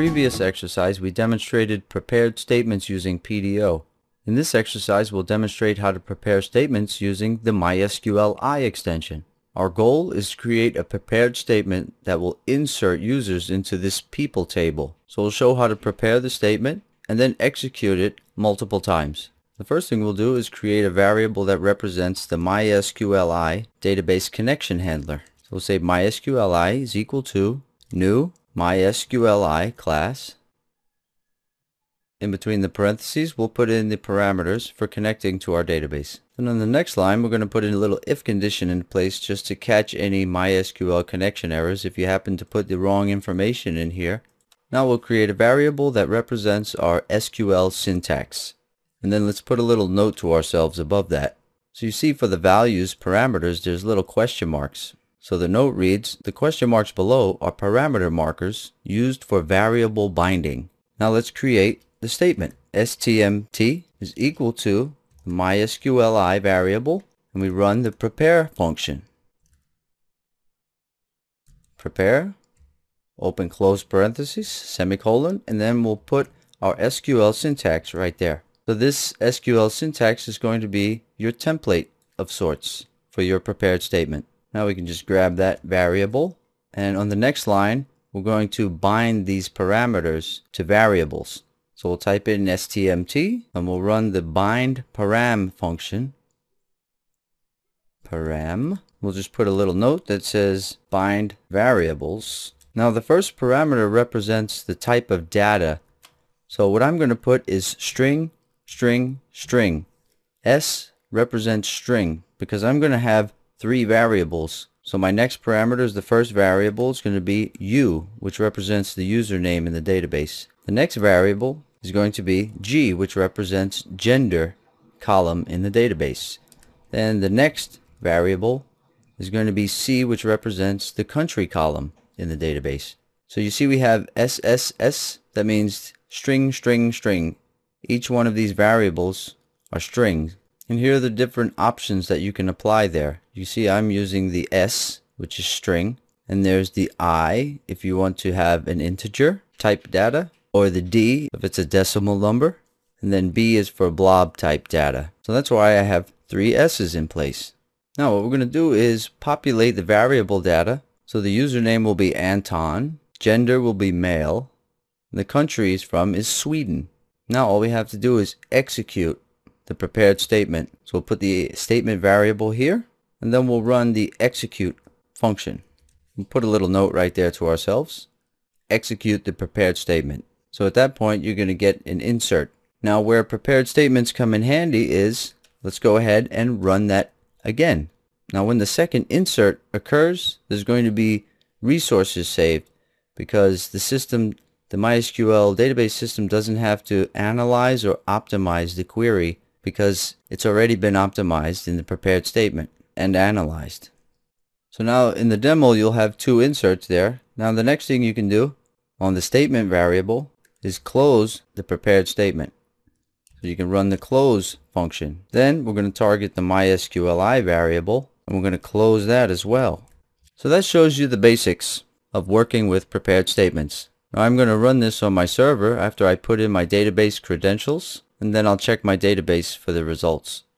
previous exercise, we demonstrated prepared statements using PDO. In this exercise, we'll demonstrate how to prepare statements using the MySQLi extension. Our goal is to create a prepared statement that will insert users into this people table. So we'll show how to prepare the statement and then execute it multiple times. The first thing we'll do is create a variable that represents the MySQLi database connection handler. So we'll say MySQLi is equal to new MySQLi class. In between the parentheses, we'll put in the parameters for connecting to our database. And on the next line, we're going to put in a little if condition in place just to catch any MySQL connection errors if you happen to put the wrong information in here. Now we'll create a variable that represents our SQL syntax. And then let's put a little note to ourselves above that. So you see for the values parameters, there's little question marks. So the note reads, the question marks below are parameter markers used for variable binding. Now let's create the statement. stmt is equal to MySQLi variable and we run the prepare function. Prepare, open close parentheses, semicolon, and then we'll put our SQL syntax right there. So this SQL syntax is going to be your template of sorts for your prepared statement. Now we can just grab that variable and on the next line we're going to bind these parameters to variables. So we'll type in stmt and we'll run the bind param function. Param. We'll just put a little note that says bind variables. Now the first parameter represents the type of data. So what I'm going to put is string, string, string. S represents string because I'm going to have three variables. So my next parameter is the first variable is going to be u, which represents the username in the database. The next variable is going to be g, which represents gender column in the database. Then the next variable is going to be c, which represents the country column in the database. So you see we have SSS, that means string, string, string. Each one of these variables are strings. And here are the different options that you can apply there. You see I'm using the S, which is string. And there's the I, if you want to have an integer type data. Or the D, if it's a decimal number. And then B is for blob type data. So that's why I have three S's in place. Now what we're going to do is populate the variable data. So the username will be Anton. Gender will be male. The country is from is Sweden. Now all we have to do is execute the prepared statement. So we'll put the statement variable here, and then we'll run the execute function. We'll put a little note right there to ourselves. Execute the prepared statement. So at that point, you're going to get an insert. Now where prepared statements come in handy is, let's go ahead and run that again. Now when the second insert occurs, there's going to be resources saved because the system, the MySQL database system doesn't have to analyze or optimize the query because it's already been optimized in the prepared statement and analyzed. So now in the demo you'll have two inserts there. Now the next thing you can do on the statement variable is close the prepared statement. So you can run the close function. Then we're going to target the MySQLi variable and we're going to close that as well. So that shows you the basics of working with prepared statements. Now I'm going to run this on my server after I put in my database credentials and then I'll check my database for the results.